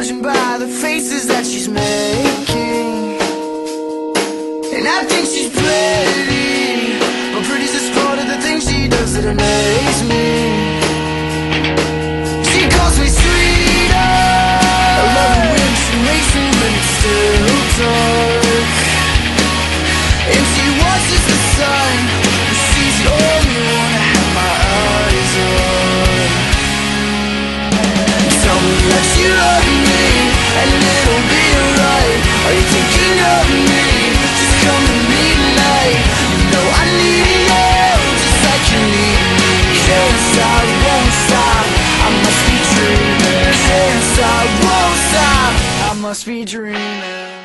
judging by the faces that she's making. And I think she's pretty But pretty's a part of the thing she does that amaze me. Won't stop I must be dreaming stop, won't stop I must be dreaming